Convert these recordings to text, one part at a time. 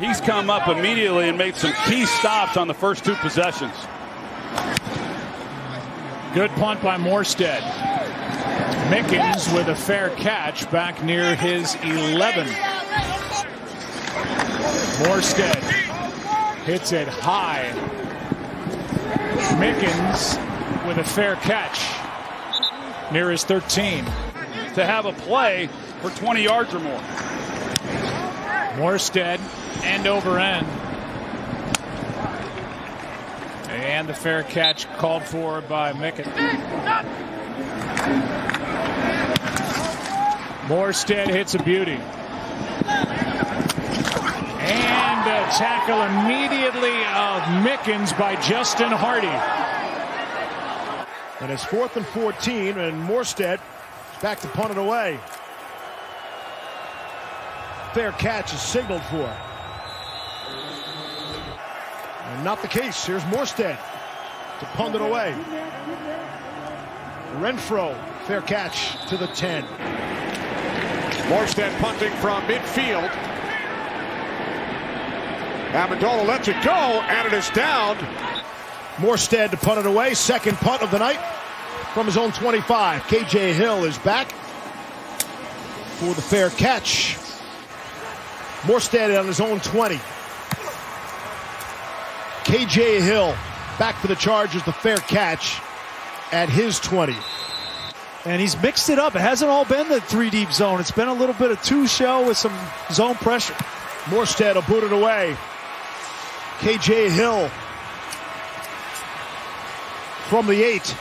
He's come up immediately and made some key stops on the first two possessions. Good punt by Morstead. Mickens with a fair catch back near his 11. Morstead hits it high. Mickens with a fair catch near his 13. To have a play for 20 yards or more. Morstead end over end. And the fair catch called for by Mickens. Morstead hits a beauty. And a tackle immediately of Mickens by Justin Hardy. And it's fourth and 14, and Morstead back to punt it away. Fair catch is signaled for. And not the case. Here's Morstead to punt it away. Renfrow, fair catch to the 10. Morstead punting from midfield. Amendola lets it go, and it is down. Morstead to punt it away. Second punt of the night from his own 25. KJ Hill is back for the fair catch. Morstead on his own 20. KJ Hill back for the Chargers, the fair catch at his 20. And he's mixed it up. It hasn't all been the three deep zone. It's been a little bit of two shell with some zone pressure. Morstead will boot it away. KJ Hill from the eight.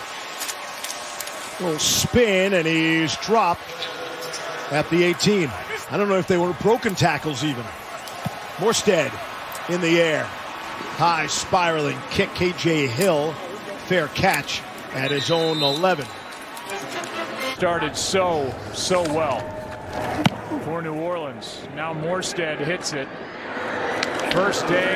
Little spin, and he's dropped at the 18. I don't know if they were broken tackles even. Morstead in the air. High spiraling kick. KJ Hill. Fair catch at his own 11. Started so, so well for New Orleans. Now Morstead hits it. First day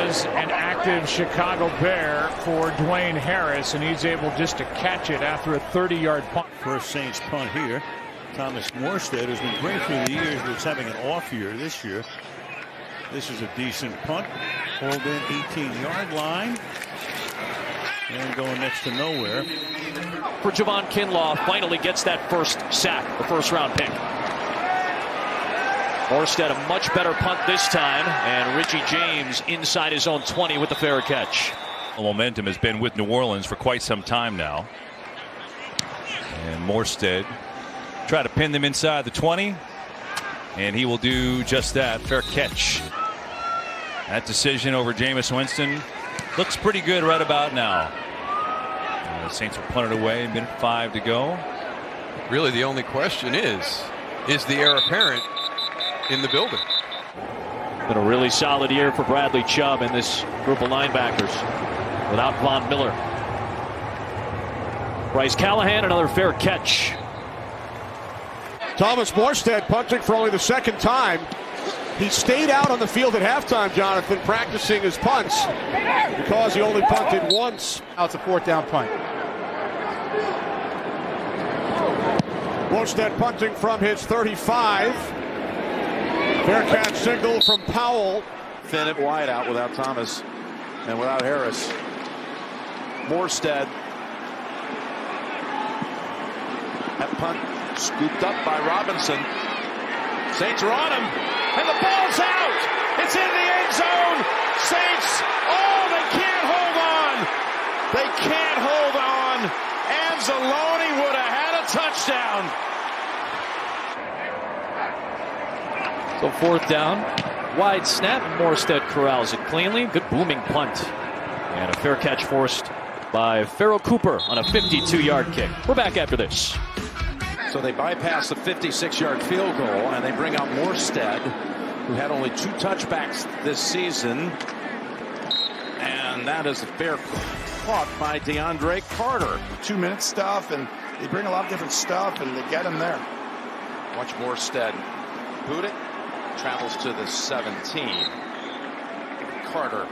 as an active Chicago Bear for Dwayne Harris, and he's able just to catch it after a 30-yard punt. First Saints punt here. Thomas Morstead has been great through the years, but is having an off year this year. This is a decent punt. Hold in 18-yard line. And going next to nowhere. For Javon Kinlaw, finally gets that first sack, the first round pick. Morstead a much better punt this time, and Richie James inside his own 20 with the fair catch. The momentum has been with New Orleans for quite some time now. And Morstead try to pin them inside the 20. And he will do just that. Fair catch. That decision over Jameis Winston looks pretty good right about now. Uh, the Saints will punt it away. Minute five to go. Really, the only question is, is the heir apparent in the building? Been a really solid year for Bradley Chubb and this group of linebackers without Von Miller. Bryce Callahan, another fair catch. Thomas Morstead punting for only the second time. He stayed out on the field at halftime, Jonathan, practicing his punts because he only punted once. Now it's a fourth down punt. Morstead punting from his 35. Fair catch signal from Powell. Thin it wide out without Thomas and without Harris. Morstead. That punt scooped up by Robinson. Saints are on him, and the ball's out. It's in the end zone. Saints, oh, they can't hold on. They can't hold on. Anzalone would have had a touchdown. So fourth down, wide snap, Morstead corrals it cleanly. Good booming punt. And a fair catch forced by Pharoh Cooper on a 52-yard kick. We're back after this. So they bypass the 56-yard field goal, and they bring out Morstead, who had only two touchbacks this season. And that is a fair caught by DeAndre Carter. Two-minute stuff, and they bring a lot of different stuff, and they get him there. Watch Morstead boot it. Travels to the 17. Carter